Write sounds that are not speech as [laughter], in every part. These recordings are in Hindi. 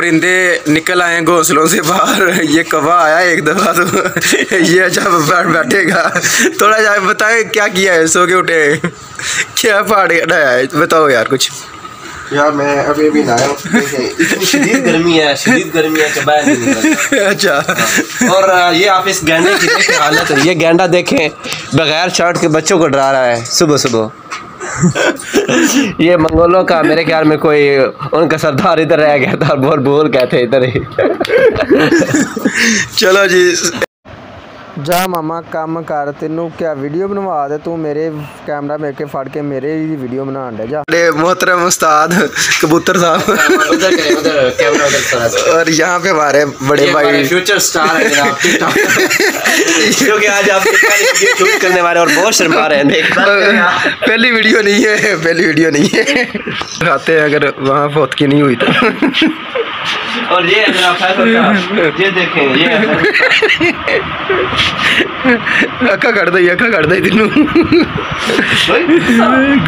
परिंदे निकल आए घोंसलों से बाहर। ये कवा आया एक दफ़ा तो। ये जब बैठ बैठेगा। थोड़ा जा बताए क्या किया है? सो के उठे। क्या पहाड़ हटाया है। बताओ यार कुछ। यार मैं अभी हूँ। देखें, इतनी शदीद गर्मी है शदीद गर्मी है बाहर नहीं अच्छा। और ये आप इस गेंडे की हालत। है ये गेंडा देखें बगैर शर्ट के बच्चों को डरा रहा है सुबह सुबह [laughs] ये मंगोलों का मेरे ख्याल में कोई उनका सरदार इधर रह गया था बोल बोल कहते इधर ही। [laughs] चलो जी। ਜਾ ਮਾਮਾ ਕੰਮ ਕਰ ਤੈਨੂੰ ਕਿਆ ਵੀਡੀਓ ਬਣਵਾ ਦੇ ਤੂੰ ਮੇਰੇ ਕੈਮਰਾ ਮੇਰੇ ਕੇ ਫੜ ਕੇ ਮੇਰੇ ਹੀ ਵੀਡੀਓ ਬਣਾਉਣ ਦੇ ਜਾ बड़े मोहतरम उस्ताद कबूतर साहब उधर करें उधर कैमरा उधर थोड़ा और यहाँ पे हमारे बड़े भाई फ्यूचर स्टार है जनाब क्योंकि आज आप शूट करने वाले और बहुत शर्मा रहे हैं देख पहली वीडियो नहीं है पहली वीडियो नहीं है खाते हैं अगर वहाँ फौत की नहीं हुई तो और ये तो ये देखें ये अक्का कर दई अक्का कर दई तेन।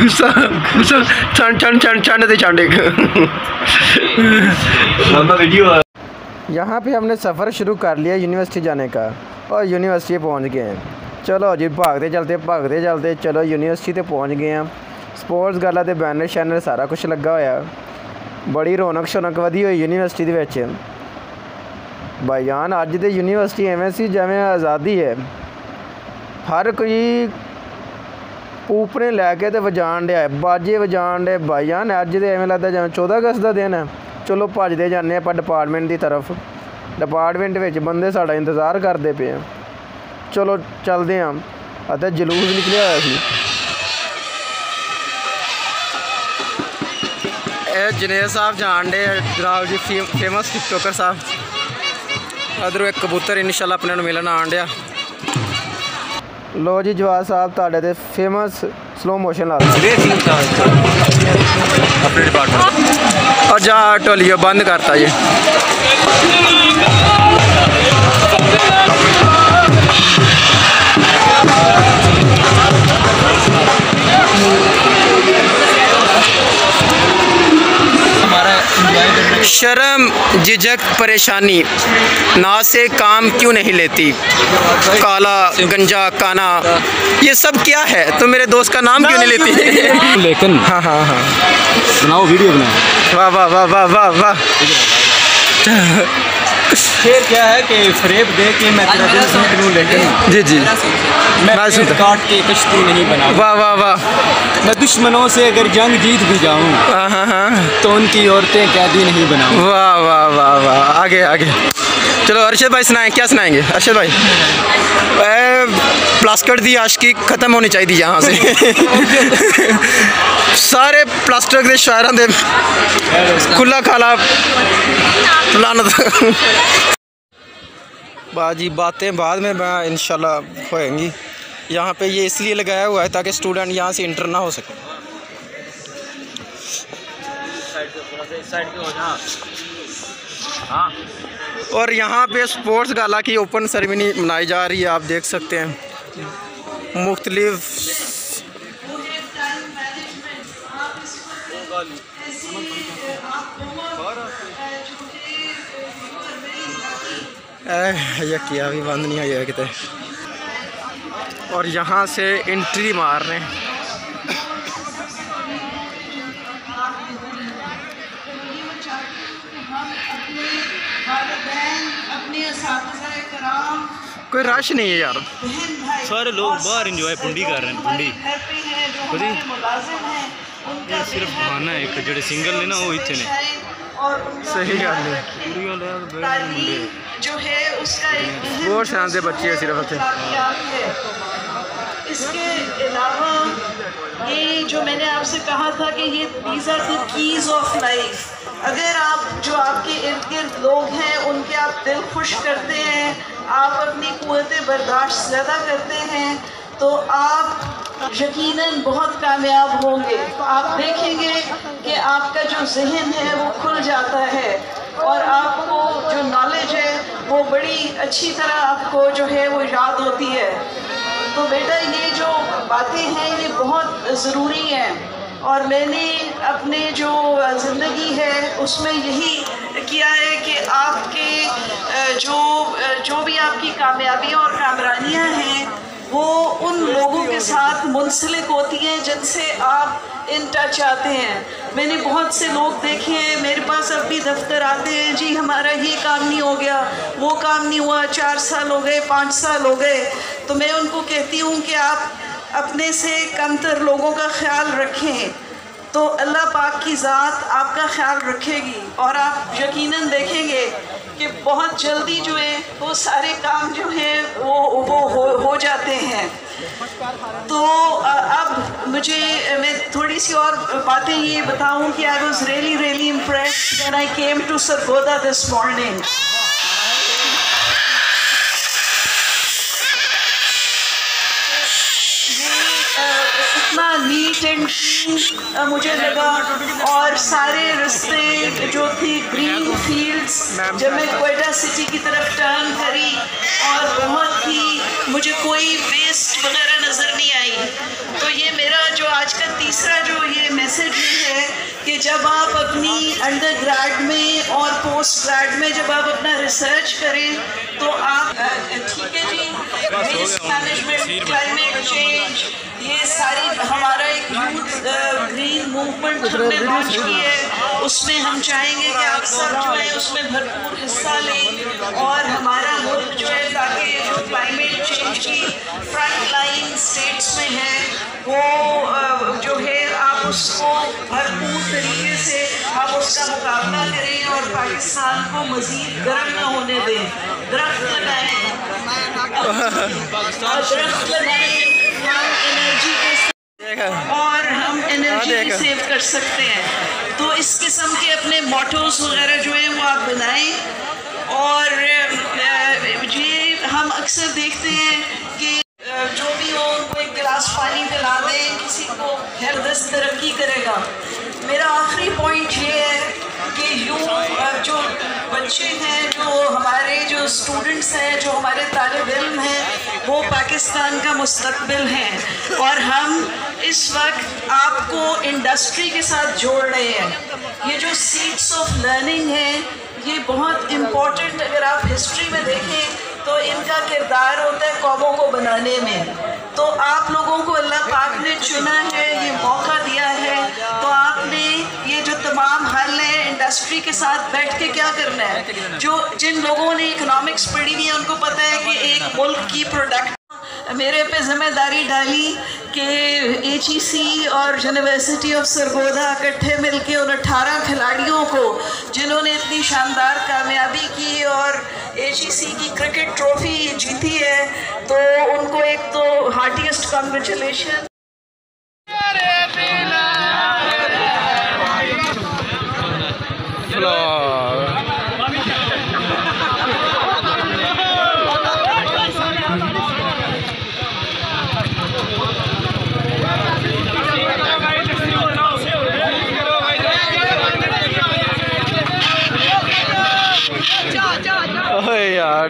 गुस्सा। गुस्सा छान छान छान छान दे छान वीडियो यहाँ पे हमने सफ़र शुरू कर लिया यूनिवर्सिटी जाने का और यूनिवर्सिटी पहुँच गए हैं। चलो जी भागते चलते भागते चलते चलो यूनिवर्सिटी तो पहुँच गए हैं। स्पोर्ट्स गला के बैनर शैनर सारा कुछ लगा होया। ਬੜੀ ਰੌਣਕ ਸ਼ੌਨਕ ਵਧੀ ਹੋਈ ਯੂਨੀਵਰਸਿਟੀ ਦੇ ਵਿੱਚ। ਭਾਈਜਾਨ ਅੱਜ ਦੇ ਯੂਨੀਵਰਸਿਟੀ ਐਵੇਂ ਸੀ ਜਿਵੇਂ ਆਜ਼ਾਦੀ ਹੈ। ਹਰ ਕੋਈ ਉਪਰੇ ਲੈ ਕੇ ਤੇ ਵਜਾਣ ਡਿਆ ਬਾਜੇ ਵਜਾਣ ਦੇ ਭਾਈਜਾਨ ਅੱਜ ਦੇ ਐਵੇਂ ਲੱਗਦਾ ਜਿਵੇਂ 14 ਅਗਸਤ ਦਾ ਦਿਨ ਹੈ। ਚਲੋ ਭੱਜਦੇ ਜਾਂਦੇ ਆਪਾਂ ਡਿਪਾਰਟਮੈਂਟ ਦੀ ਤਰਫ। ਡਿਪਾਰਟਮੈਂਟ ਵਿੱਚ ਬੰਦੇ ਸਾਡਾ ਇੰਤਜ਼ਾਰ ਕਰਦੇ ਪਏ ਆ। ਚਲੋ ਚੱਲਦੇ ਆਂ ਅਤੇ ਜਲੂਸ ਨਿਕਲਿਆ ਹੋਇਆ ਸੀ। ਜਨੇਰ ਸਾਹਿਬ ਜਾਣਦੇ ਜਨਾਬ ਜੀ ਫੇਮਸ ਟਿਕਟੋਕਰ ਸਾਹਿਬ। ਅਦਰੋਂ ਇੱਕ ਕਬੂਤਰ ਇਨਸ਼ਾਅੱਲਾ ਆਪਣੇ ਨੂੰ ਮਿਲਣ ਆਣ ਡਿਆ। ਲੋ ਜੀ ਜਵਾਦ ਸਾਹਿਬ ਤੁਹਾਡੇ ਦੇ ਫੇਮਸ ਸਲੋ ਮੋਸ਼ਨ ਲਾ ਆਪਣੇ ਡਿਪਾਰਟਮੈਂਟ ਔਰ ਜਾ ਟੋਲੀਓ ਬੰਦ ਕਰਤਾ ਜੀ। शर्म झिझक परेशानी। ना से काम क्यों नहीं लेती? काला गंजा काना। ये सब क्या है? तो मेरे दोस्त का नाम क्यों नहीं लेती? [laughs] लेकिन हाँ हाँ हाँ। बनाओ वीडियो बनाओ। वाह वाह वाह वाह वाह वाह। फिर क्या है कि फरेब दे के मैं तेरा दिल सूट लूँ लेकिन जी जी। मैं सूट काट के कश्ती नहीं बनाऊँ। वाह वाह वाह। मैं दुश्मनों से अगर जंग जीत भी जाऊँ हाँ हाँ हाँ। तो उनकी औरतें कैदी नहीं बनाऊँ। वाह वाह वाह वाह। आगे आगे। चलो अरशद भाई सुनाएँ, क्या सुनाएँगे? अरशद भाई। प्लास्टर दी आशकी खत्म होनी चाहिए यहाँ से। सारे प्लास्टर के शायरां दे खुला खाला लानत। बाजी, बातें बाद में मैं इंशाल्लाह होएँगी। यहाँ पे ये इसलिए लगाया हुआ है ताकि स्टूडेंट यहाँ से इंटर ना हो सके। और यहाँ पे स्पोर्ट्स गाला की ओपन सेरेमनी मनाई जा रही है, आप देख सकते हैं। मुख्तलिफ़ किया भी बंद नहीं आया कितने और यहाँ से एंट्री मार रहे हैं। कोई रश नहीं है यार। सारे लोग बाहर इंजॉय पुंडी कर रहे हैं पुंडी। ये सिर्फ़ बहाना है एक जेडे सिंगल ने ना वो इतने ने। सही गल है। है बहुत शांत बच्चे सिर्फ़ इतने। इसके अलावा ये जो मैंने आपसे कहा था कि ये these are the keys of life अगर आप, जो आपके इर्द गिर्द लोग हैं, उनके आप दिल खुश करते हैं, आप अपनी कुत बर्दाश्त ज़्यादा करते हैं तो आप यकीनन बहुत कामयाब होंगे। आप देखेंगे कि आपका जो जहन है, वो खुल जाता है और आपको जो नॉलेज है, वो बड़ी अच्छी तरह आपको जो है, वो याद होती है। तो बेटा, ये जो बातें हैं, ये बहुत ज़रूरी हैं। और मैंने अपने जो ज़िंदगी है, उसमें यही किया है कि आपके जो जो भी आपकी कामयाबियाँ और कामरानियाँ हैं वो उन लोगों के साथ मुंसलिक होती हैं जिनसे आप इन टच आते हैं। मैंने बहुत से लोग देखे हैं, मेरे पास अब भी दफ्तर आते हैं, जी, हमारा ये काम नहीं हो गया, वो काम नहीं हुआ, चार साल हो गए, पाँच साल हो गए। तो मैं उनको कहती हूँ कि आप अपने से कमतर लोगों का ख्याल रखें। तो अल्लाह पाक की ज़ात आपका ख्याल रखेगी और आप यकीनन देखेंगे कि बहुत जल्दी जो है वो सारे काम जो हैं वो वो हो, हो जाते हैं। तो अब मुझे मैं थोड़ी सी और बातें ये बताऊँ कि I was really really impressed when I came to Sargodha this morning इतना नीट मुझे लगा और सारे रस्ते जो थी ग्रीन फील्ड्स जब मैं कोयटा सिटी की तरफ़ टर्न करी और बहुत ही मुझे कोई वेस्ट वगैरह नज़र नहीं आई। आज का तीसरा जो ये मैसेज ये है कि जब आप अपनी अंडर ग्रेड में और पोस्ट ग्रेड में जब आप अपना रिसर्च करें तो आप ठीक है जी वेस्ट मैनेजमेंट क्लाइमेट चेंज ये सारी हमारा एक यूथ ग्रीन मूवमेंट हमने लॉन्च की है। उसमें हम चाहेंगे कि आप सब जो है उसमें भरपूर हिस्सा लें और हमारा मुल्क जो है ताकि जो क्लाइमेट चेंज की फ्रंट लाइन स्टेट्स में है, वो उसको भरपूर तरीके से आप उसका मुकाबला करें और पाकिस्तान को मज़ीद गर्म न होने दें। दरख्त लगाएँ। दरख्त लगाएँ। हम एनर्जी के और हम एनर्जी सेव कर सकते हैं। तो इस किस्म के अपने मोटोस वगैरह जो हैं वो आप बनाएँ। और ये हम अक्सर देखते हैं कि जो भी हो, उनको एक गिलास पानी पिला दें, किसी को हेल्थ तरक्की करेगा। मेरा आखिरी पॉइंट ये है कि यूँ जो बच्चे हैं, जो हमारे, जो स्टूडेंट्स हैं, जो हमारे तालब इम हैं, वो पाकिस्तान का मुस्तकबिल हैं। और हम इस वक्त आपको इंडस्ट्री के साथ जोड़ रहे हैं। ये जो सीट्स ऑफ़ लर्निंग है, ये बहुत इम्पोर्टेंट अगर आप हिस्ट्री में देखें तो इनका किरदार होता है कौमों को बनाने में। तो आप लोगों को अल्लाह पाक ने चुना है, ये मौका दिया है। तो आपने ये जो तमाम हल है इंडस्ट्री के साथ बैठ के क्या करना है? जो जिन लोगों ने इकोनॉमिक्स पढ़ी हुई है, उनको पता है कि एक मुल्क की प्रोडक्ट मेरे पे ज़िम्मेदारी डाली कि एच और यूनिवर्सिटी ऑफ़ सरगोदा इकट्ठे मिलके उन 18 खिलाड़ियों को जिन्होंने इतनी शानदार कामयाबी की और एच की क्रिकेट ट्रॉफी जीती है तो उनको एक तो हार्टिएस्ट कॉन्ग्रेचुलेशन ओए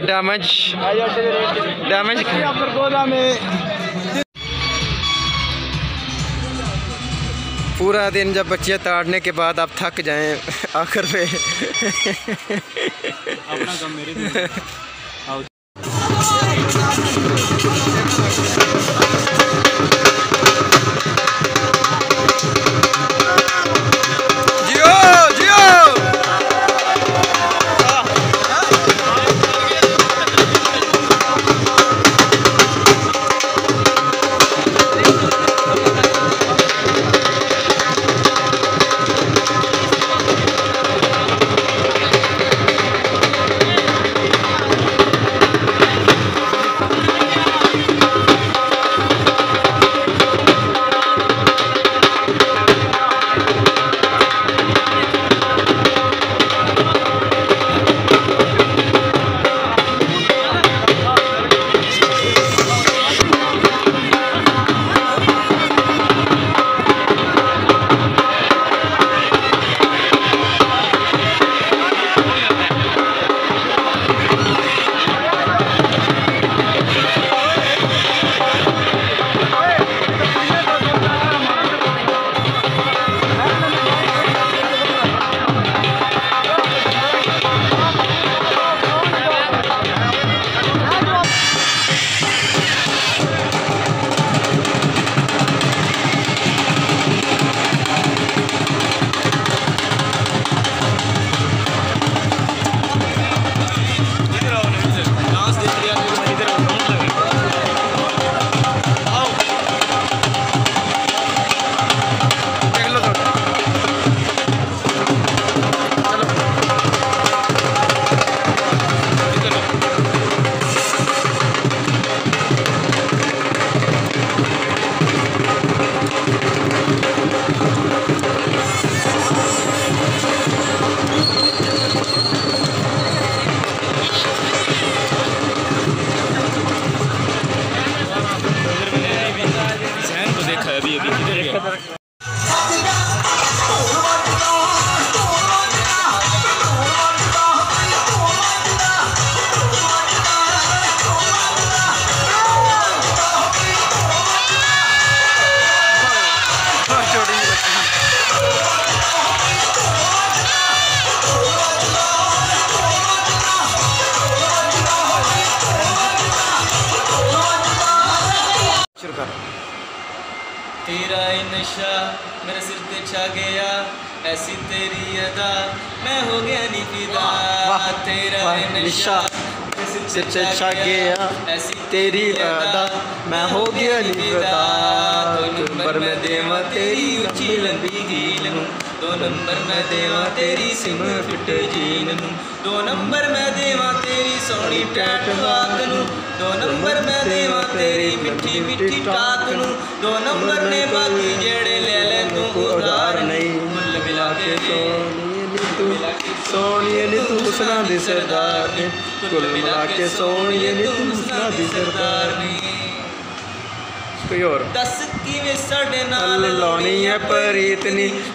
डैमेज डैमेज पूरा दिन जब बच्चे ताड़ने के बाद आप थक जाएँ आखिर में। अपना काम मेरे [laughs] ਪੈਦਾ ਮੈਂ ਹੋ ਗਿਆ ਲਿਬਦਾ ਦੋ ਨੰਬਰ ਮੈਂ ਦੇਵਾਂ ਤੇਰੀ ਉੱਚੀ ਲੰਬੀ ਗੀਲ ਨੂੰ। ਦੋ ਨੰਬਰ ਮੈਂ ਦੇਵਾਂ ਤੇਰੀ ਸਿਮ ਫਿੱਟ ਜੀਨ ਨੂੰ। ਦੋ ਨੰਬਰ ਮੈਂ ਦੇਵਾਂ ਤੇਰੀ ਸੋਹਣੀ ਟੈਟ ਵਾਕ ਨੂੰ। ਦੋ ਨੰਬਰ ਮੈਂ ਦੇਵਾਂ ਤੇਰੀ ਮਿੱਠੀ ਮਿੱਠੀ ਟਾਕ ਨੂੰ। ਦੋ ਨੰਬਰ ਨੇ ਬਾਕੀ ਜਿਹੜੇ ਲੈ ਲੈ ਤੂੰ ਉਧਾਰ ਨਹੀਂ। ਮੁੱਲ ਮਿਲਾ ਕੇ ਸੋਹਣੀ ਨੀ ਤੂੰ ਸੋਹਣੀ ਨੀ ਤੂੰ ਹੁਸਨਾ ਦੇ ਸਰਦਾਰ ਨੇ ਕੁਲ ਮਿਲਾ ਕੇ ਸੋਹਣੀਏ ਨੀ ਤੂੰ ਸਾਡੀ ਸਰਦਾਰਨੀ। ਕੋਈ ਹੋਰ ਦੱਸ ਕਿਵੇਂ ਸਾਡੇ ਨਾਲ ਲਾਉਣੀ ਹੈ ਪ੍ਰੀਤ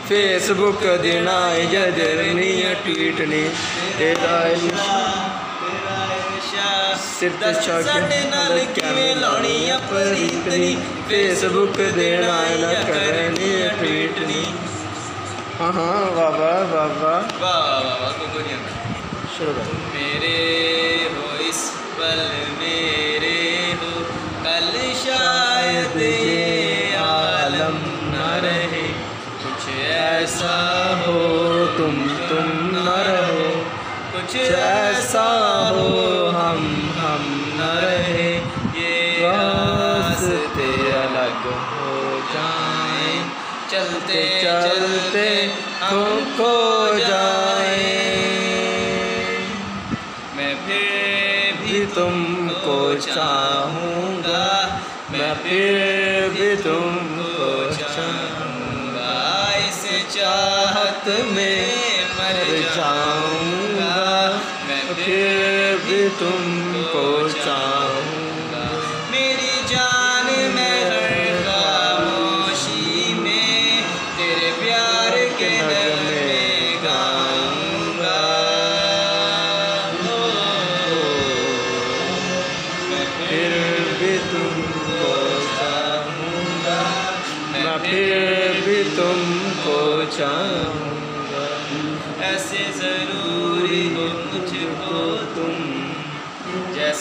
ਫੇਸਬੁੱਕ ਦੇ ਨਾ ਜਦਰਨੀ ਹੈ ਟਵੀਟ ਨੀ। ਤੇਰਾ ਸਿਰ ਤੇ ਚਾ ਨਾਲ ਕਿਵੇਂ ਲਾਉਣੀ ਆ ਪ੍ਰੀਤਨੀ ਫੇਸਬੁੱਕ ਦੇਣਾ ਨਾ। ਕਰਨੀ ਟਵੀਟ ਨੀ। ਹਾਂ ਹਾਂ ਵਾਹ ਵਾਹ ਵਾਹ ਵਾਹ। ਕੋਈ ਨਹੀਂ शुरू करो। मेरे हो इस पल मेरे हो कल शायद ये आलम न रहे। कुछ ऐसा हो तुम तुम न रहो। कुछ में मर जाऊँगा। मैं फिर भी तुमको चाहूँगा। मेरी जान मैं हर खामोशी में तेरे प्यार के नगमे गाऊँगा। मैं फिर भी तुमको चाहूँगा। मैं फिर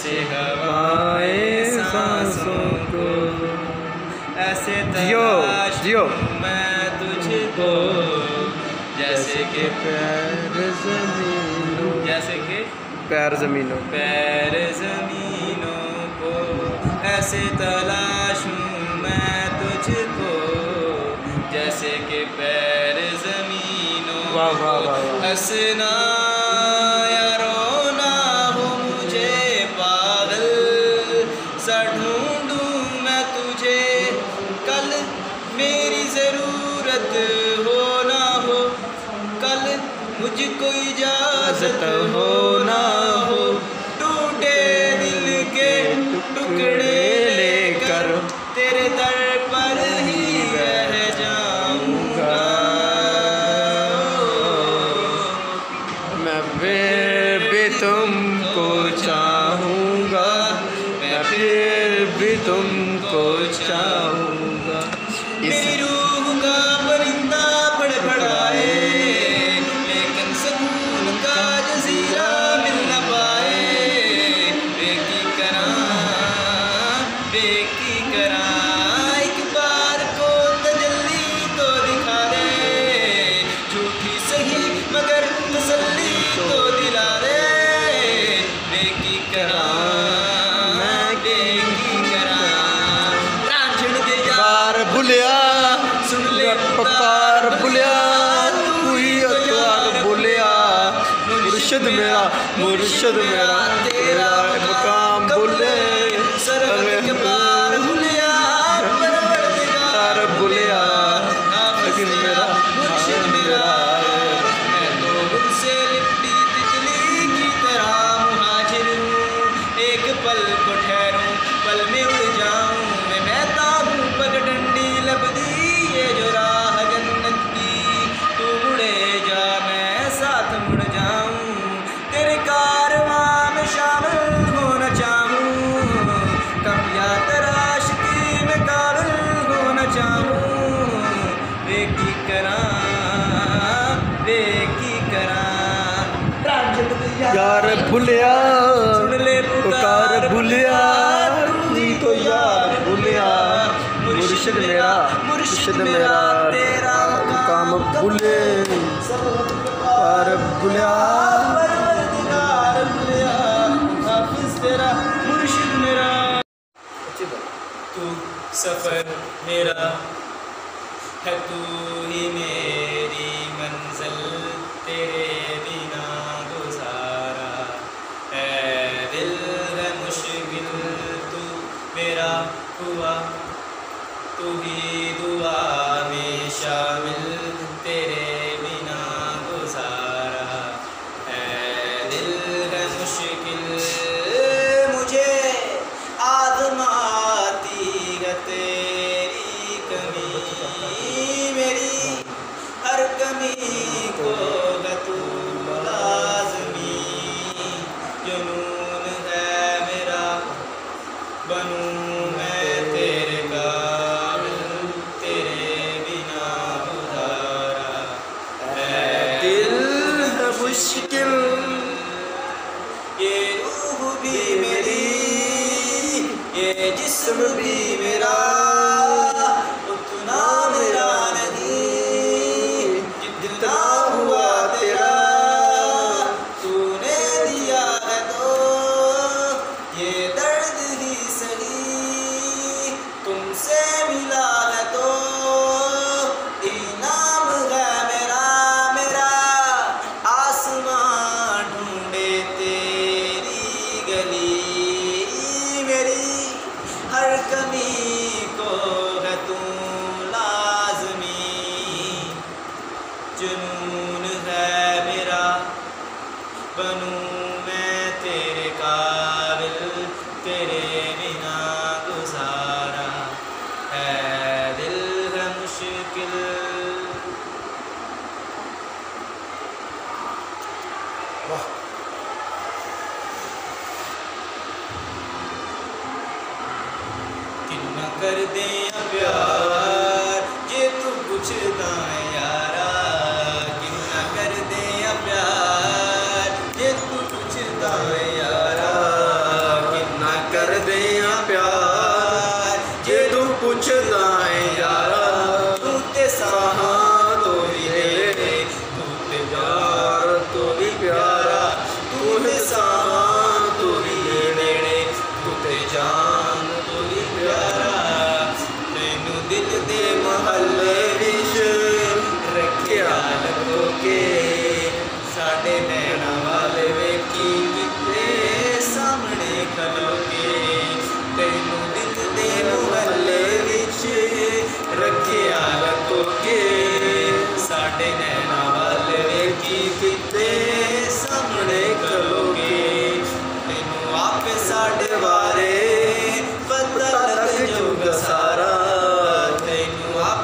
जैसे हवाएँ सांसों को। ऐसे जियो, जियो। मैं तुझको। जैसे कि पैर जमीनों। जैसे कि पैर जमीनों। पैर जमीनों को। ऐसे तलाश मैं तुझको। जैसे कि पैर जमीनों वाह, वाह, वाह, वाह। हंसना 一緒でもやらん。मेरा है तू ही मेरा।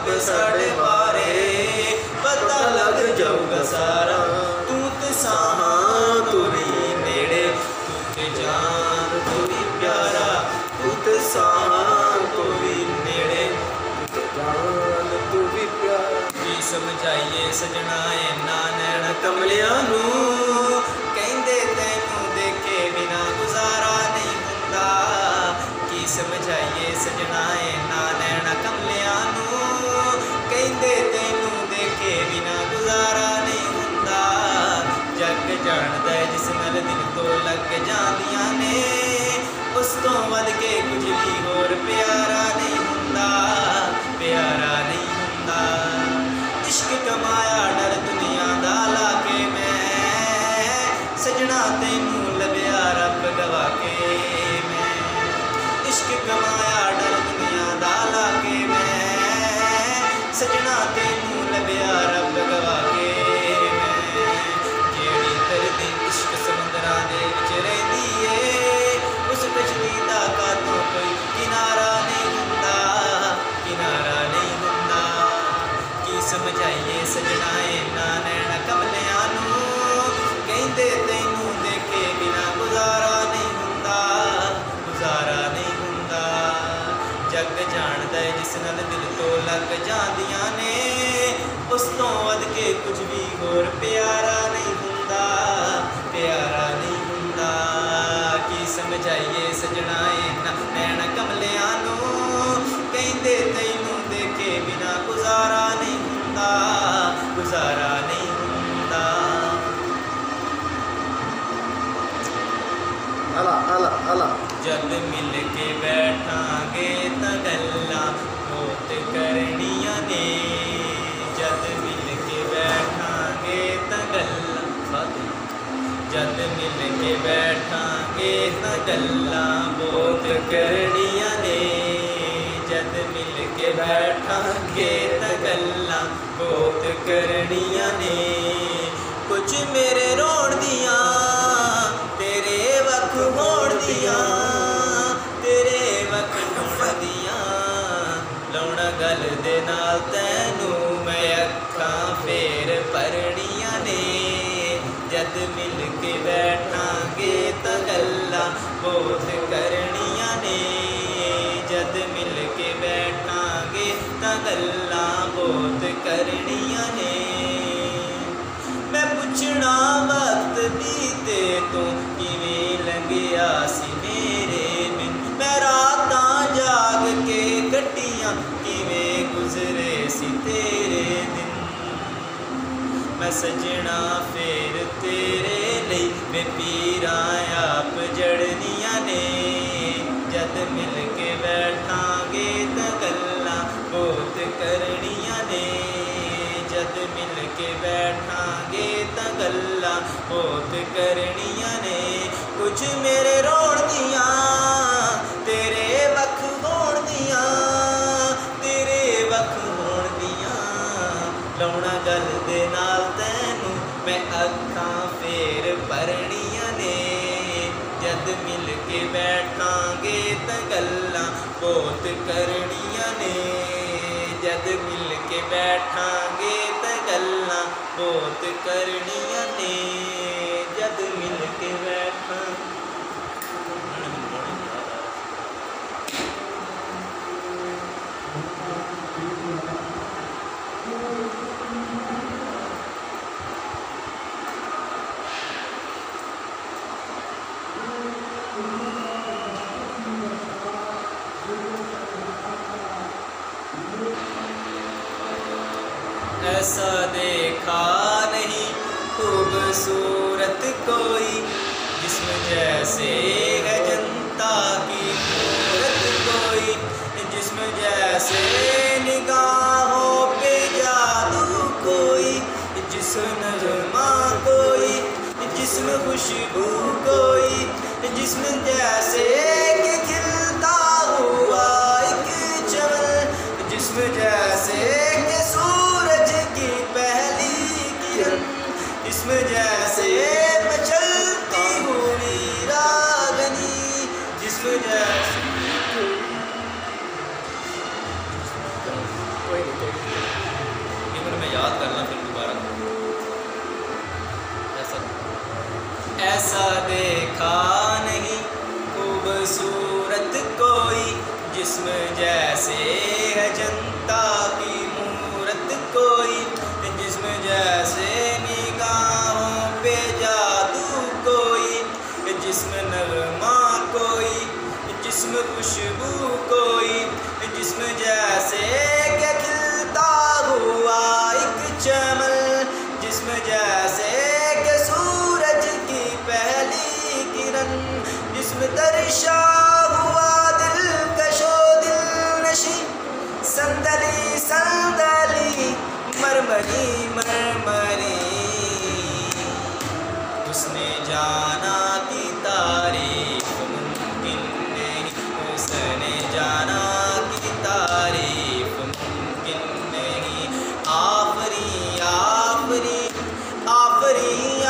ਰੱਬ ਸਾਡੇ लग जा ने। उस तो वध के कुछ भी होर प्यारा नहीं हुंदा, प्यारा नहीं हुंदा। इश्क कमाया, डर दुनिया दा लाके मैं। सजना तेनू लभया, रब गवा के मैं। इश्क कमाया, डर दुनिया दा लाके मैं। सजना तेनू लभया, रब गवा ਇਸ ਤੋਂ ਵੱਧ ਕੇ ਕੁਝ ਵੀ ਹੋਰ ਪਿਆਰਾ ਨਹੀਂ ਹੁੰਦਾ ਪਿਆਰਾ ਨਹੀਂ ਹੁੰਦਾ ਕੀ ਸਮਝਾਈਏ ਸਜਣਾ ਇਹਨਾਂ ਨੈਣ ਕਮਲਿਆਂ ਨੂੰ ਕਹਿੰਦੇ ਤੈਨੂੰ ਦੇਖੇ ਬਿਨਾ ਗੁਜ਼ਾਰਾ ਨਹੀਂ ਹੁੰਦਾ ਗੁਜ਼ਾਰਾ ਨਹੀਂ ਹੁੰਦਾ ਅਲਾ ਅਲਾ ਅਲਾ ਜਦ ਮਿਲ जद मिल के बैठा गे गल बोत करनिया ने जल मिल के बैठा गे गल्ला बोत करनिया ने कुछ मेरे रोण दिया तेरे वक् होड़ दिया तेरे वक् गल दे तैनू मैं अखा फेर पर ने जद मिल करना गीत अल्लाह बोध कर ਮੈਂ ਸਜਣਾ ਫੇਰ ਤੇਰੇ ਲਈ ਮੈਂ ਪੀਰਾਂ ਆਪ ਜੜਨੀਆਂ ਨੇ ਜਦ ਮਿਲ ਕੇ ਬੈਠਾਂਗੇ ਤਾਂ ਗੱਲਾਂ ਬਹੁਤ ਕਰਨੀਆਂ ਨੇ ਜਦ ਮਿਲ ਕੇ ਬੈਠਾਂਗੇ ਤਾਂ ਗੱਲਾਂ ਬਹੁਤ ਕਰਨੀਆਂ ਨੇ ਕੁਝ ਮੇਰੇ ਰੋਣ बहुत करनिया ने। जद मिल के बैठांगे तो गल्ला बहुत करनिया ऐसा देखा नहीं खूबसूरत कोई। जिसमें जैसे है जनता की मूरत कोई। जिसमें जैसे निगाहों पे जादू कोई। जिसम नजमा कोई। जिसम खुशबू कोई। जिसम जैसे कि जिसम जैसे है जनता की मूर्त कोई, जिसम जैसे निगाहों पे जादू कोई, जिसम नरमा कोई, जिसम खुशबू कोई, जिसम जैसे मरमरी मरी। उसने जाना कि तारीफ़ मुमकिन नहीं। उसने जाना कि तारीफ़ मुमकिन नहीं। आफरी आफरी आफरी।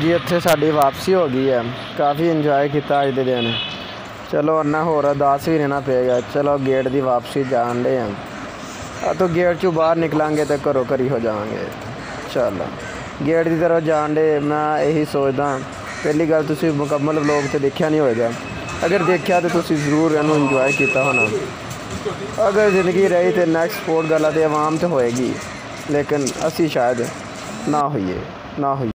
ਜੀ ਇੱਥੇ ਸਾਡੀ ਵਾਪਸੀ ਹੋ ਗਈ ਹੈ ਕਾਫੀ ਇੰਜੋਏ ਕੀਤਾ ਅੱਜ ਦੇ ਦਿਨ ਚਲੋ ਅੰਨਾ ਹੋਰ ਅਰਦਾਸ ਵੀ ਰਹਿਣਾ ਪਏਗਾ ਚਲੋ ਗੇਟ ਦੀ ਵਾਪਸੀ ਜਾਣ ਦੇ ਆ ਆ ਤੋਂ ਗੇਟ ਚੋਂ ਬਾਹਰ ਨਿਕਲਾਂਗੇ ਤੇ ਘਰੋਂ ਘਰੀ ਹੋ ਜਾਵਾਂਗੇ ਚਲੋ ਗੇਟ ਦੀ ਤਰਫ ਜਾਣ ਦੇ ਮੈਂ ਇਹੀ ਸੋਚਦਾ ਪਹਿਲੀ ਗੱਲ ਤੁਸੀਂ ਮੁਕੰਮਲ ਵਲੌਗ ਤੇ ਦੇਖਿਆ ਨਹੀਂ ਹੋਵੇਗਾ ਅਗਰ ਦੇਖਿਆ ਤਾਂ ਤੁਸੀਂ ਜ਼ਰੂਰ ਇਹਨੂੰ ਇੰਜੋਏ ਕੀਤਾ ਹੋਣਾ ਅਗਰ ਜ਼ਿੰਦਗੀ ਰਹੀ ਤੇ ਨੈਕਸਟ ਸਪੋਰਟ ਗੱਲਾਂ ਤੇ ਆਵਾਮ ਤੇ ਹੋਏਗੀ ਲੇਕਿਨ ਅਸੀਂ ਸ਼ਾਇਦ ਨਾ ਹੋਈਏ ਨਾ ਹੋਈਏ